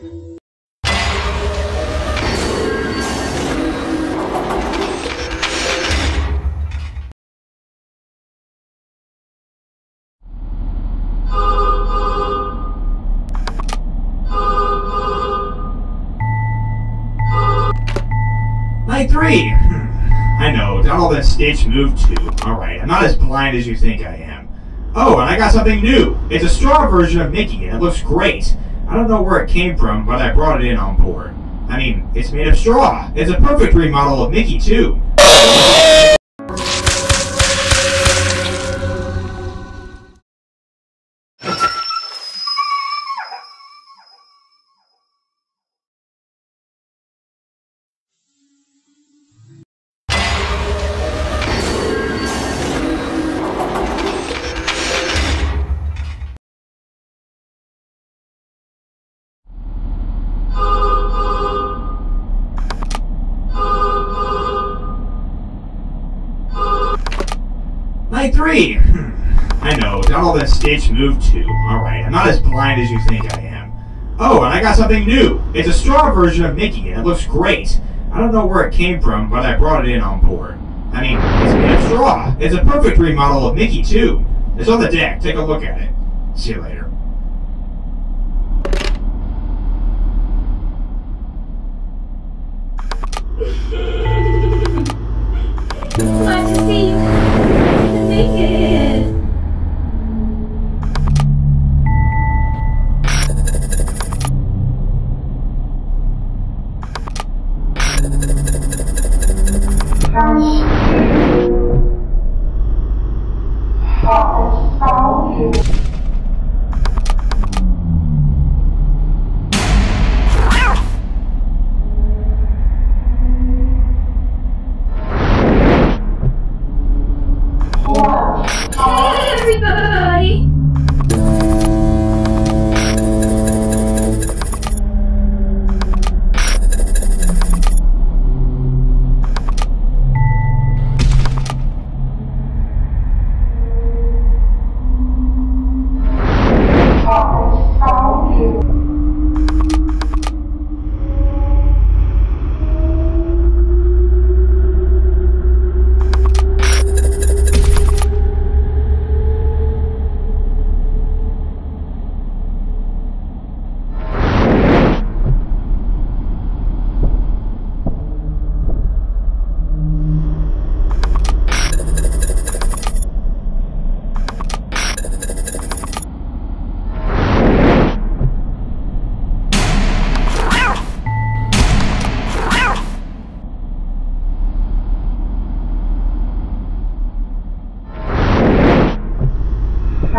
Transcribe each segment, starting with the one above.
Three! I know, down all that Stitch moved to. Alright, I'm not as blind as you think I am. Oh, and I got something new! It's a straw version of Mickey, and it looks great! I don't know where it came from, but I brought it in on board. I mean, it's made of straw. It's a perfect remodel of Mickey, too. Three! Hmm. I know, down all that Stitch moved to. Alright, I'm not as blind as you think I am. Oh, and I got something new! It's a straw version of Mickey, and it looks great! I don't know where it came from, but I brought it in on board. I mean, it's made of straw. It's a perfect remodel of Mickey, too. It's on the deck. Take a look at it. See you later. Yeah.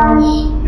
高一。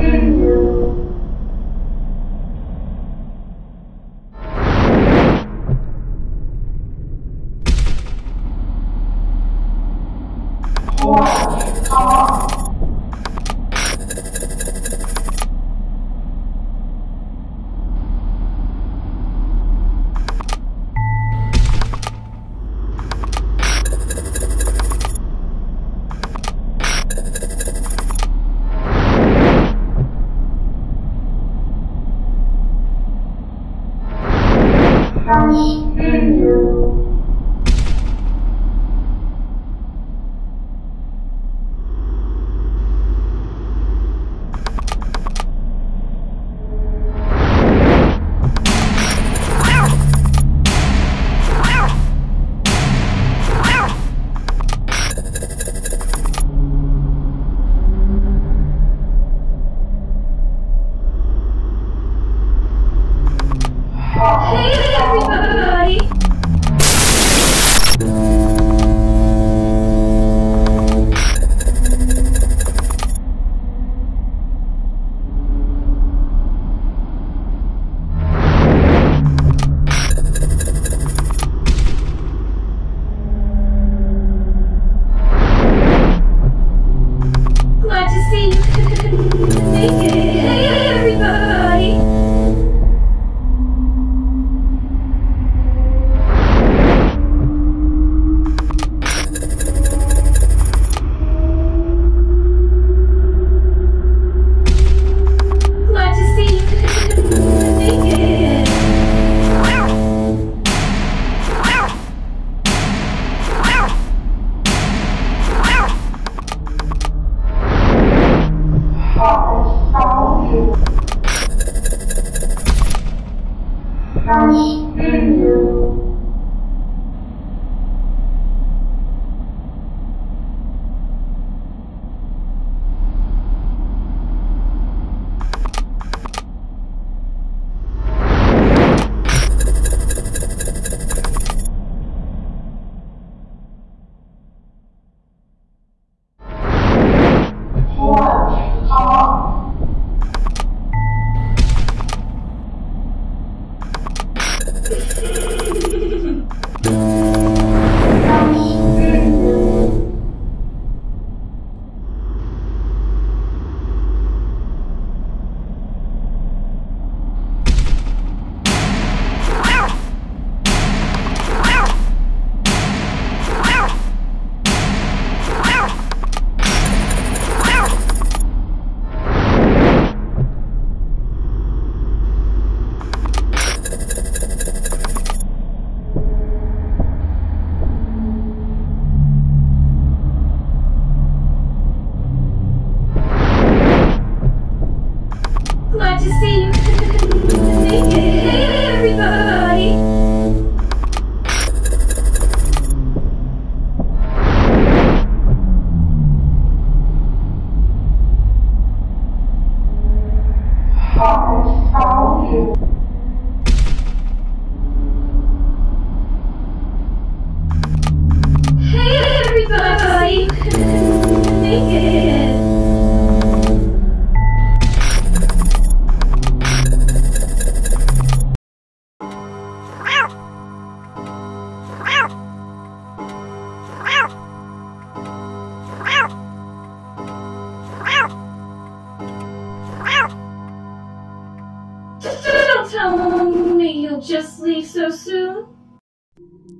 Tell me you'll just leave so soon.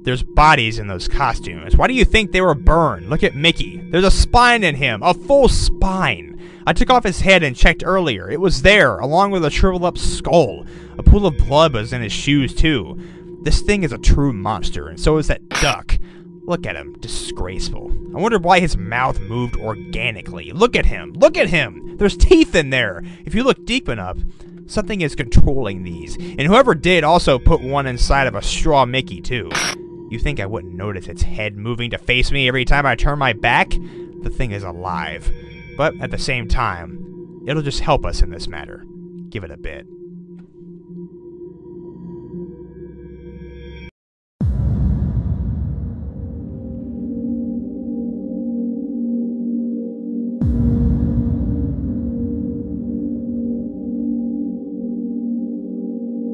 There's bodies in those costumes. Why do you think they were burned? Look at Mickey. There's a spine in him. A full spine. I took off his head and checked earlier. It was there, along with a shriveled up skull. A pool of blood was in his shoes, too. This thing is a true monster, and so is that duck. Look at him. Disgraceful. I wonder why his mouth moved organically. Look at him. Look at him. There's teeth in there. If you look deep enough, something is controlling these. And whoever did also put one inside of a straw Mickey, too. You think I wouldn't notice its head moving to face me every time I turn my back? The thing is alive. But at the same time, it'll just help us in this matter. Give it a bit.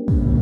you